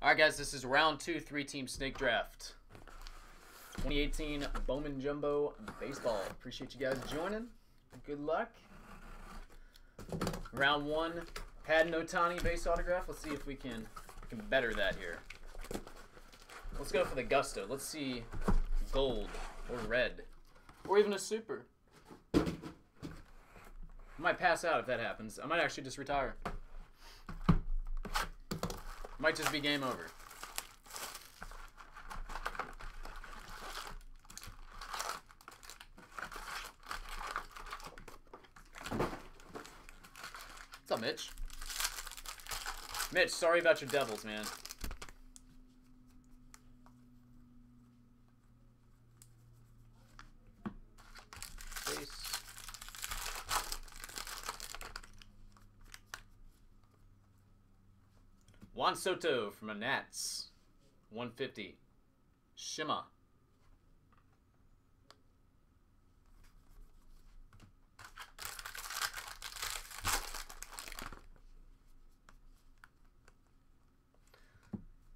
All right, guys, this is round two, three-team snake draft. 2018 Bowman Jumbo Baseball. Appreciate you guys joining. Good luck. Round one, Had an Otani base autograph. Let's see if we can, can better that here. Let's go for the Gusto. Let's see gold or red or even a super. I might pass out if that happens. I might actually just retire. Might just be game over. What's up, Mitch? Mitch, sorry about your Devils, man. Juan Soto from the Nats. 150. Shima.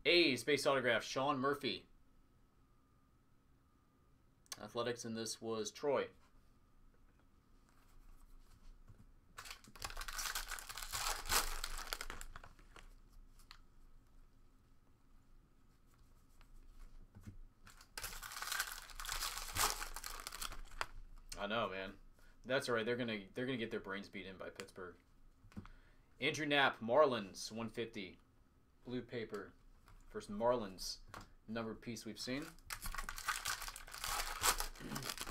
A's base autograph, Sean Murphy. Athletics in this was Troy. I know, man. That's all right. They're gonna they're gonna get their brains beat in by Pittsburgh. Andrew Knapp, Marlins, 150, blue paper. First Marlins numbered piece we've seen.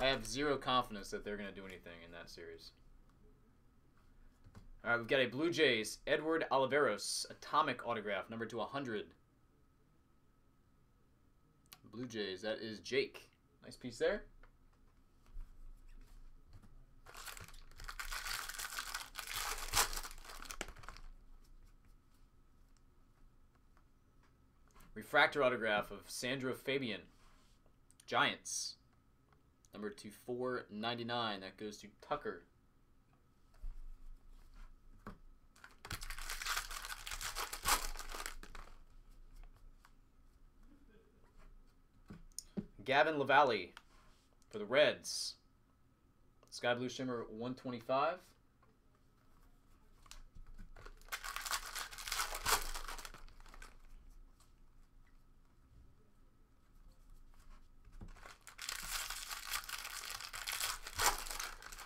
I have zero confidence that they're gonna do anything in that series. All right, we've got a Blue Jays Edward Olivares atomic autograph, number to 100. Blue Jays. That is Jake. Nice piece there. Refractor autograph of Sandro Fabian. Giants. Number to 499. That goes to Tucker. Gavin LaValley for the Reds. Sky Blue Shimmer 125.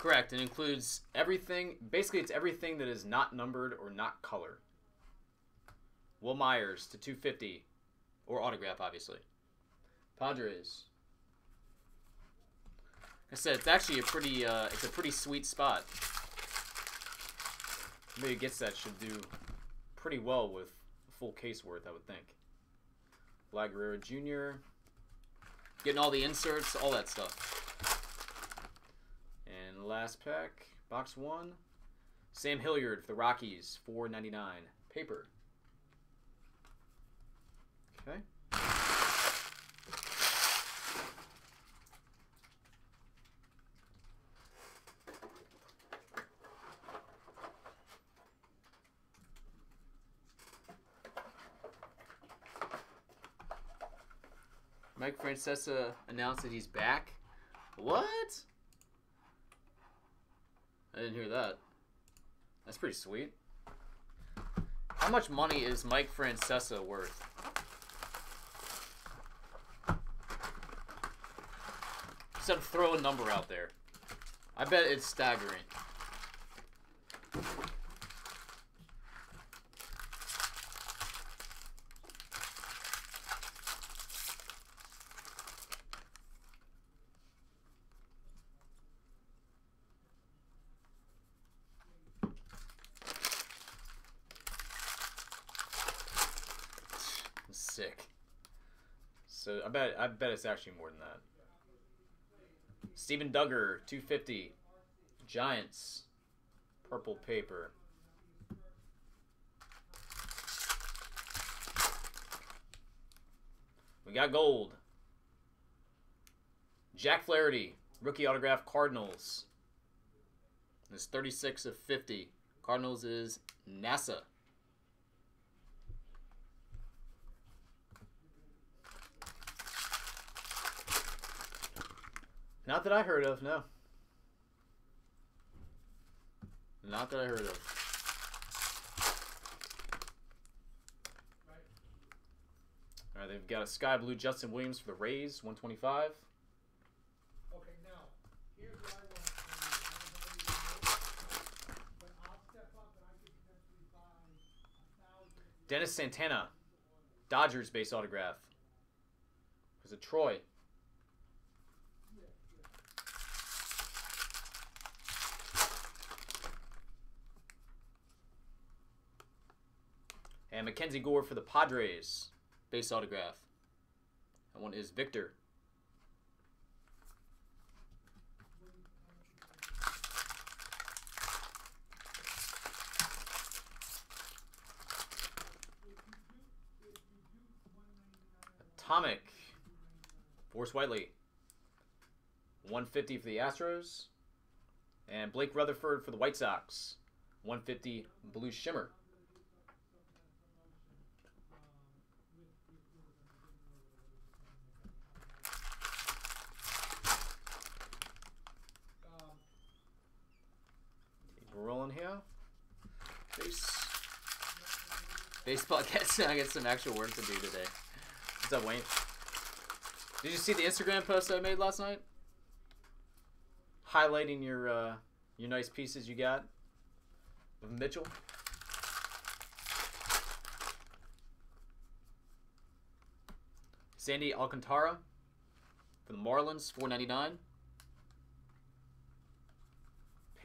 Correct. It includes everything. Basically, it's everything that is not numbered or not colored. Wil Myers to 250. Or autograph, obviously. Padres. I said, it's actually a pretty, uh, it's a pretty sweet spot. Who gets that should do pretty well with full case worth, I would think. Vlad Guerrero Jr. Getting all the inserts, all that stuff. And last pack, box one. Sam Hilliard for the Rockies, four ninety nine. Paper. Okay. Mike Francesa announced that he's back. What? I didn't hear that. That's pretty sweet. How much money is Mike Francesa worth? Just throw a number out there. I bet it's staggering. So I bet I bet it's actually more than that. Steven Duggar, 250. Giants. Purple paper. We got gold. Jack Flaherty, rookie autograph Cardinals. It's 36 of 50. Cardinals is NASA. Not that I heard of, no. Not that I heard of. All right, they've got a sky blue Justin Williams for the Rays, 125. Okay, now, here's what I want from you. I don't know what you know, but I'll step up and I could potentially buy a thousand. Dennis Santana, Dodgers base autograph. Because of Troy. And Mackenzie Gore for the Padres base autograph. That one is Victor. Atomic. Forrest Whitley. 150 for the Astros. And Blake Rutherford for the White Sox. 150 Blue Shimmer. Um, Keep rolling here. Base. Baseball gets I get some actual work to do today. What's up, Wayne? Did you see the Instagram post I made last night? Highlighting your uh, your nice pieces you got of Mitchell. Sandy Alcantara for the Marlins, four ninety nine.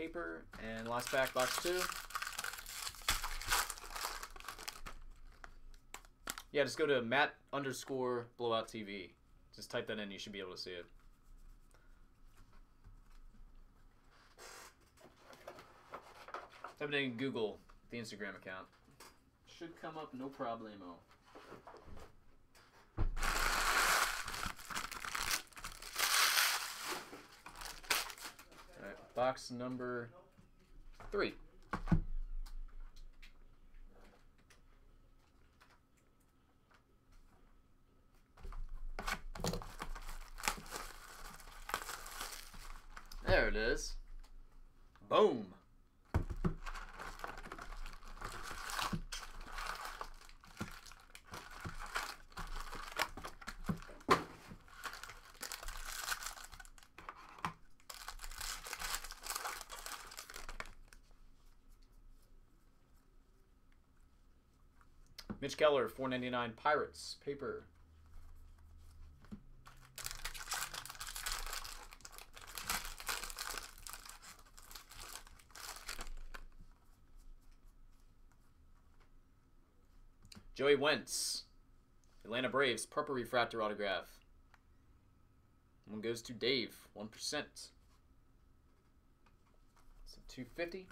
Paper and last pack, box two. Yeah, just go to Matt underscore blowout TV. Just type that in, you should be able to see it. Type it in Google, the Instagram account. Should come up, no problemo. Box number three. There it is. Boom. Mitch Keller, 499 Pirates, paper. Joey Wentz, Atlanta Braves, purple refractor autograph. One goes to Dave, 1%. It's a 250.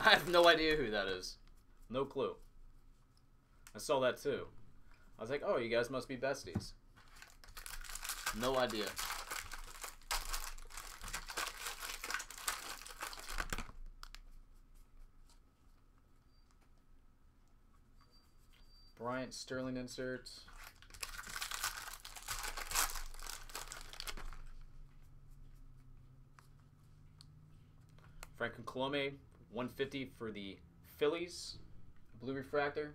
I have no idea who that is. No clue. I saw that too. I was like, oh, you guys must be besties. No idea. Bryant Sterling insert. Franklyn Kilome, 150 for the Phillies. Blue refractor.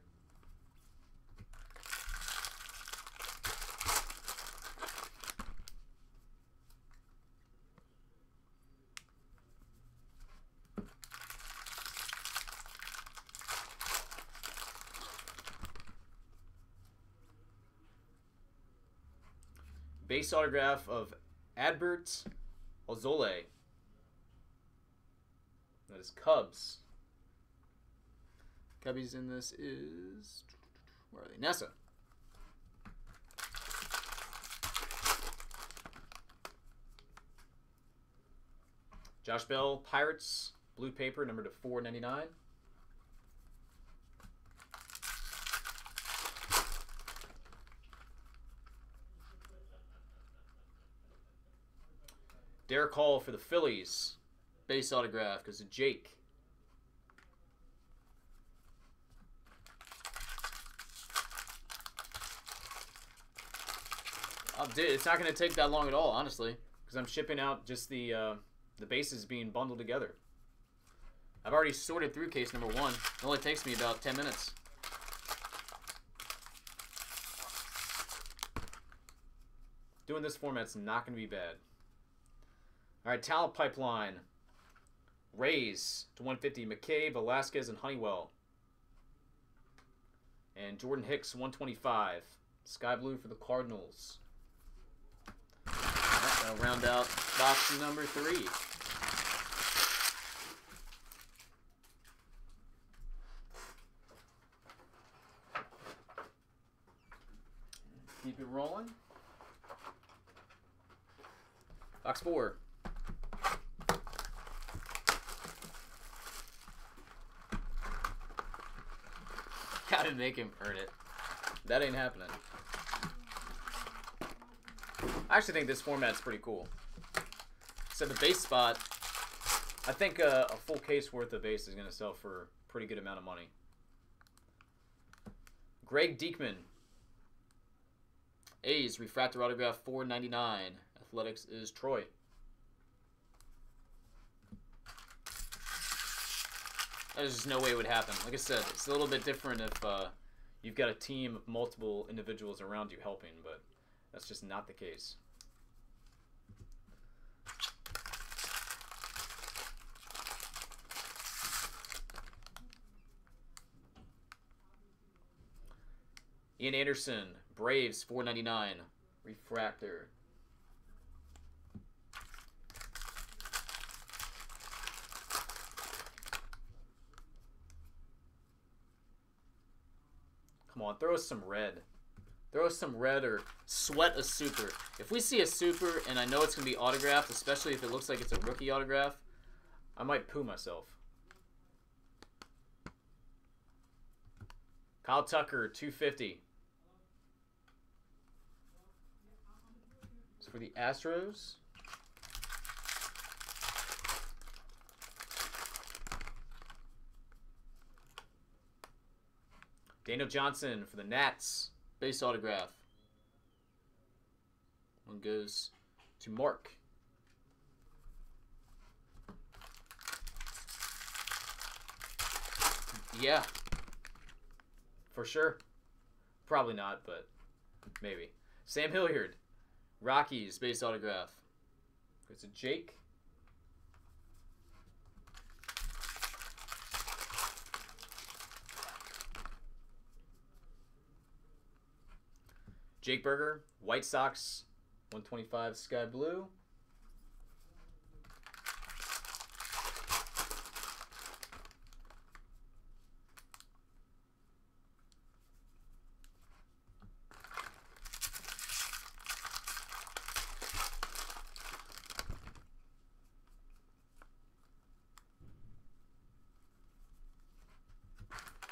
Base autograph of Adbert Alzolay. That is Cubs. Cubbies in this is where are they? Nessa. Josh Bell, Pirates, blue paper, number to 499. Darick Hall for the Phillies. Base autograph because to Jake. Oh, dude, it's not going to take that long at all, honestly, because I'm shipping out just the uh, the bases being bundled together. I've already sorted through case number one. It only takes me about 10 minutes. Doing this format's not going to be bad. All right, talent pipeline. Rays to 150. McKay, Velasquez, and Honeywell. And Jordan Hicks, 125. Sky Blue for the Cardinals. That'll round out box number three. Keep it rolling. Box four. Gotta make him earn it. That ain't happening. I actually think this format's pretty cool. So the base spot, I think uh, a full case worth of base is going to sell for a pretty good amount of money. Greg Deichmann. A's refractor autograph 499. Athletics is Troy. There's just no way it would happen. Like I said, it's a little bit different if uh, you've got a team of multiple individuals around you helping, but that's just not the case. Ian Anderson, Braves, 499. Refractor. Come on, throw us some red. Throw us some red or sweat a super. If we see a super and I know it's going to be autographed, especially if it looks like it's a rookie autograph, I might poo myself. Kyle Tucker, 250. It's for the Astros. Daniel Johnson for the Nats. Base autograph. One goes to Mark. Yeah. For sure. Probably not, but maybe. Sam Hilliard. Rockies base autograph. Goes to Jake. Jake Burger, White Sox, 125 Sky Blue.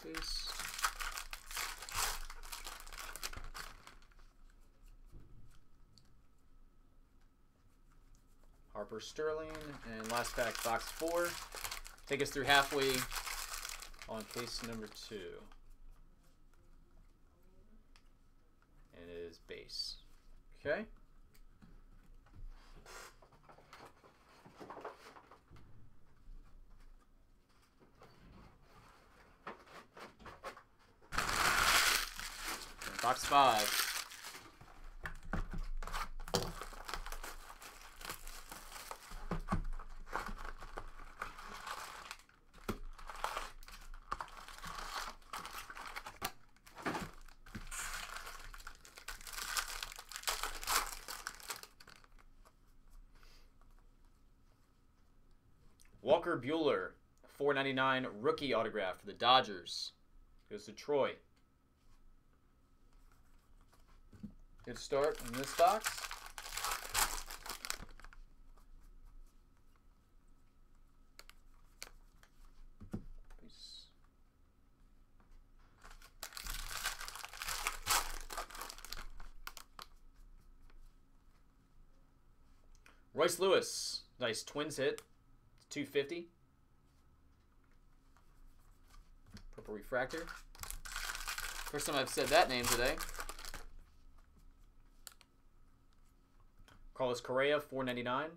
Peace. Harper Sterling, and last pack, box four. Take us through halfway on case number two. And it is base. Okay. Box five. Buehler, 499 rookie autograph for the Dodgers. Goes to Troy. Good start in this box. Royce Lewis, nice Twins hit. 250. Purple Refractor. First time I've said that name today. Carlos Correa, 499.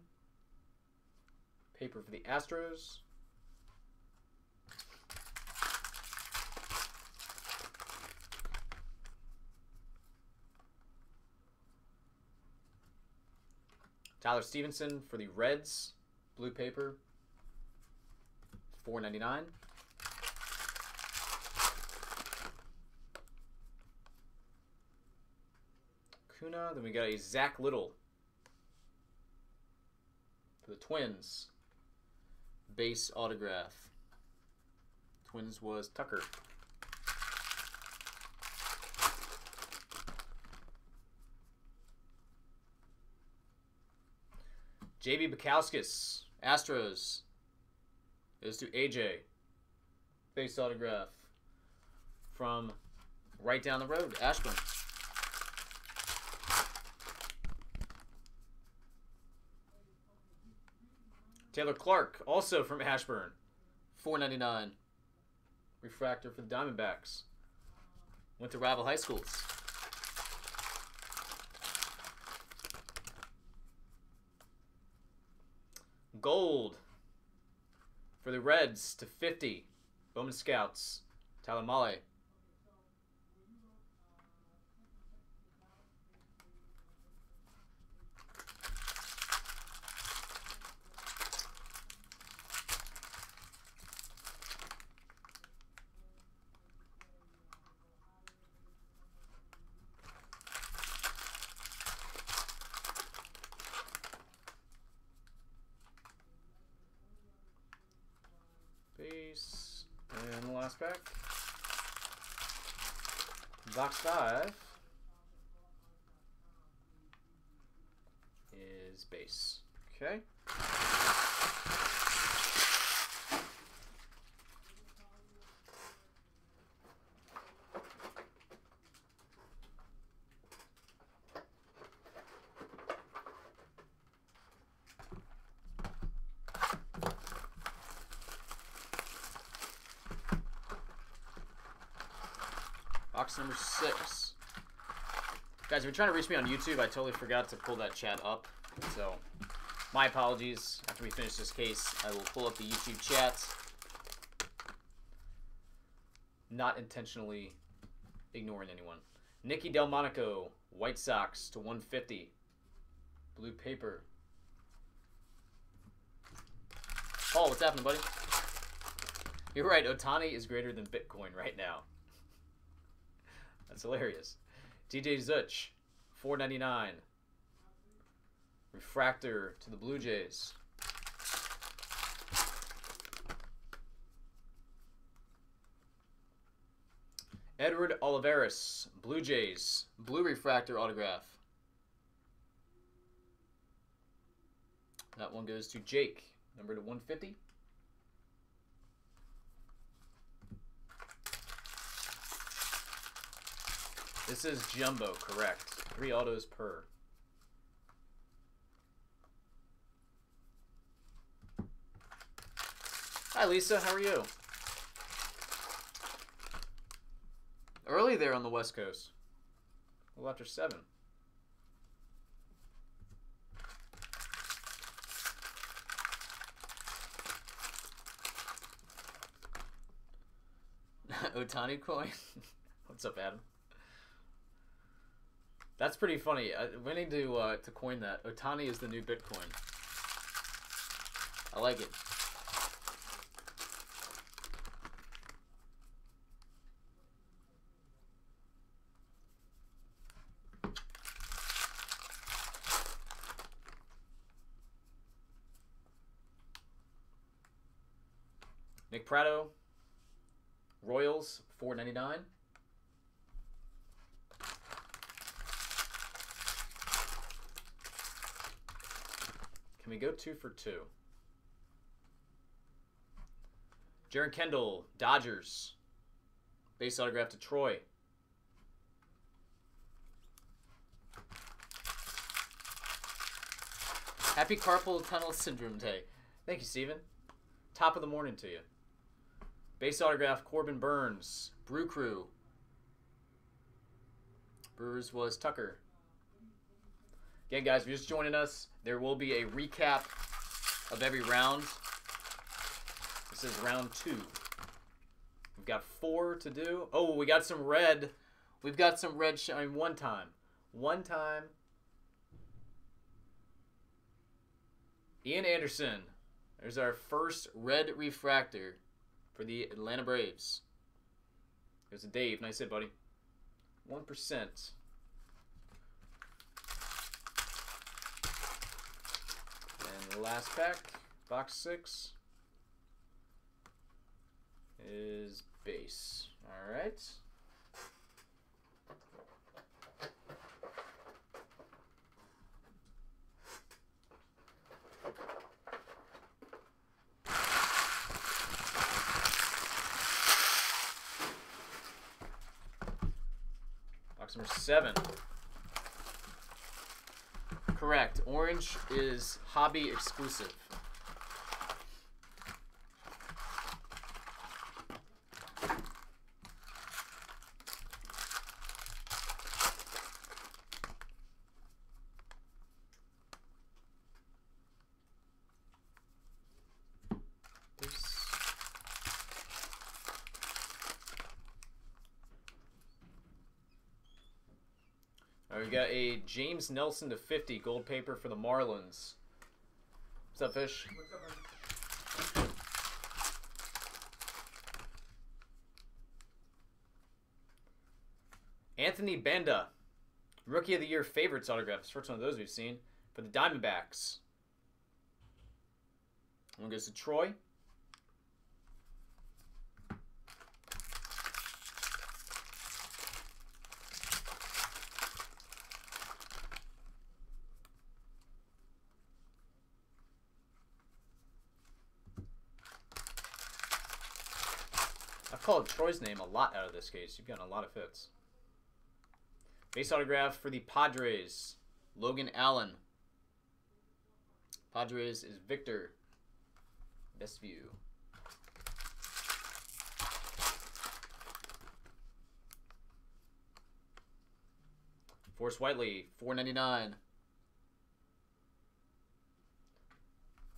Paper for the Astros. Tyler Stephenson for the Reds, blue paper, 499. Kuna, then we got a Zack Littell for the Twins, base autograph. Twins was Tucker. JB Bukauskas, Astros, is to AJ. Base autograph from right down the road, Ashburn. Taylor Clarke, also from Ashburn, 4.99. Refractor for the Diamondbacks. Went to rival high schools. Gold for the Reds to 50. Bowman Scouts. Tyler Mahle. Base. And the last pack. Box 5 is base. Okay. Box number six. Guys, if you're trying to reach me on YouTube, I totally forgot to pull that chat up. So, my apologies. After we finish this case, I will pull up the YouTube chat. Not intentionally ignoring anyone. Nicky Delmonico, White Sox to 150. Blue paper. Paul, what's happening, buddy? You're right, Otani is greater than Bitcoin right now. That's hilarious. TJ Zeuch, four ninety nine. Refractor to the Blue Jays. Edward Olivares, Blue Jays, blue refractor autograph. That one goes to Jake, number to 150. This is jumbo, correct. Three autos per. Hi, Lisa. How are you? Early there on the West Coast. Little after 7. Otani coin? What's up, Adam? That's pretty funny. I, we need to uh, to coin that. Otani is the new Bitcoin. I like it. Nick Pratto, Royals, four ninety nine. Can we go two for two? Jeren Kendall, Dodgers. Base autograph to Troy. Happy carpal tunnel syndrome day. Thank you, Steven. Top of the morning to you. Base autograph Corbin Burnes. Brew Crew. Brewers was Tucker. Again, guys, if you're just joining us, there will be a recap of every round. This is round two. We've got four to do. Oh, we got some red. We've got some red shine one time. One time. Ian Anderson. There's our first red refractor for the Atlanta Braves. There's a Dave. Nice hit, buddy. 1%. And the last pack, box six, is base. All right. Box number seven. Correct. Orange is hobby exclusive. This- All right, we got a James Nelson to 50 gold paper for the Marlins. What's up, Fish? Anthony Banda, Rookie of the Year favorites autographs. First one of those we've seen for the Diamondbacks. One goes to Troy. Called Troy's name a lot out of this case. You've gotten a lot of hits. Base autograph for the Padres, Logan Allen. Padres is Victor. Best view. Forrest Whitley, four ninety nine.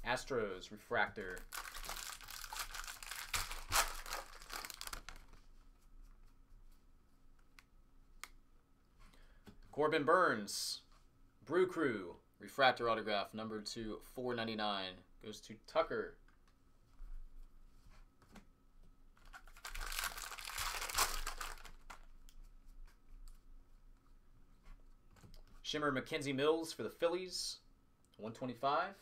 Astros refractor. Corbin Burnes, Brew Crew, refractor autograph number to 499 goes to Tucker. Shimmer McKenzie Mills for the Phillies, 125.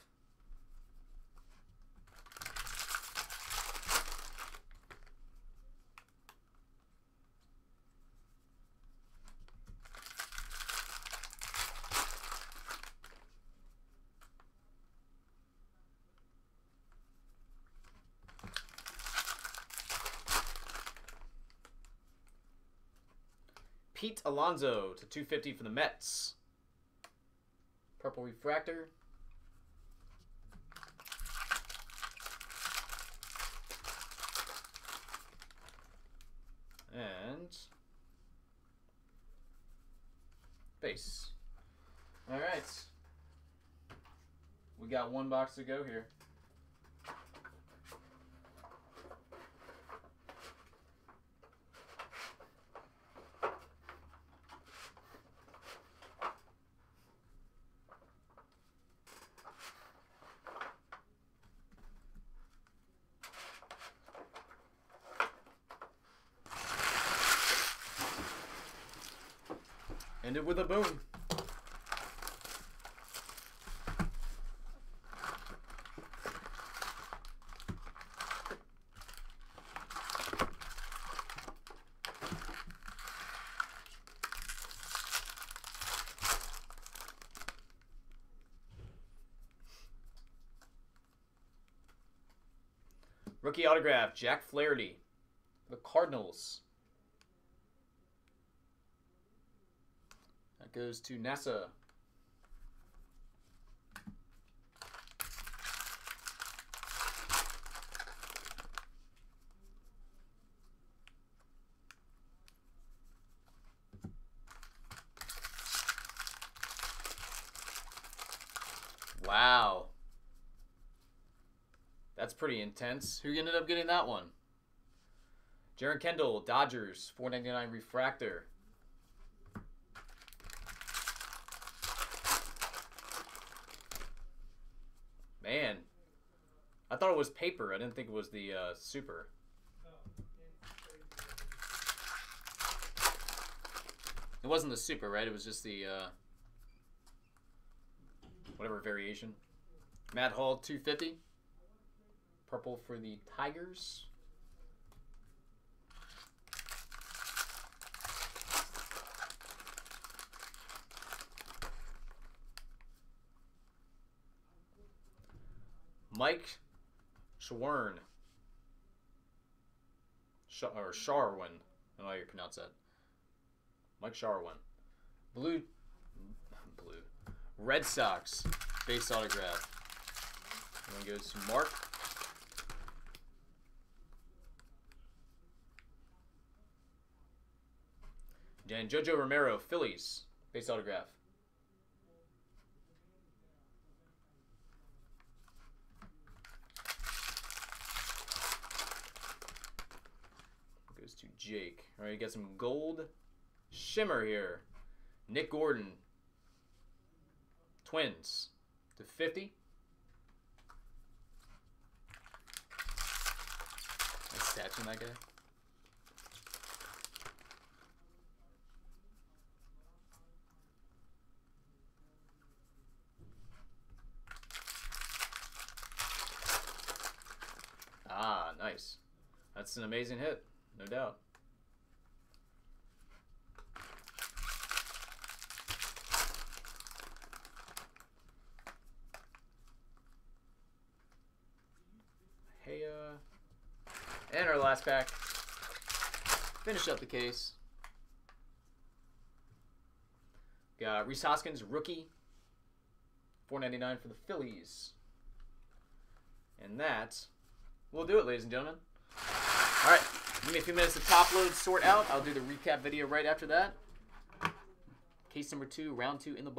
Pete Alonso to 250 for the Mets. Purple refractor. And base. All right. We got one box to go here. Ended with a boom. Rookie autograph, Jack Flaherty. The Cardinals. Goes to NASA. Wow. That's pretty intense. Who ended up getting that one? Jeren Kendall, Dodgers, 499 Refractor. Was paper. I didn't think it was the uh, super. It wasn't the super, right? It was just the uh, whatever variation. Matt Hall, 250. Purple for the Tigers. Mike Schwern. Sh- or Sharwin. I don't know how you pronounce that. Mike Sharwin. Blue. Blue. Red Sox. Base autograph. One goes to Mark. And Jojo Romero, Phillies. Base autograph. Goes to Jake. All right, you got some gold shimmer here. Nick Gordon. Twins to 50. Nice statue on that guy. Ah, nice. That's an amazing hit, no doubt. Hey, uh, and our pack. Finish up the case. Got Rhys Hoskins, rookie. 4.99 for the Phillies. And that will do it, ladies and gentlemen. All right, give me a few minutes to top load, sort out. I'll do the recap video right after that. Case number two, round two in the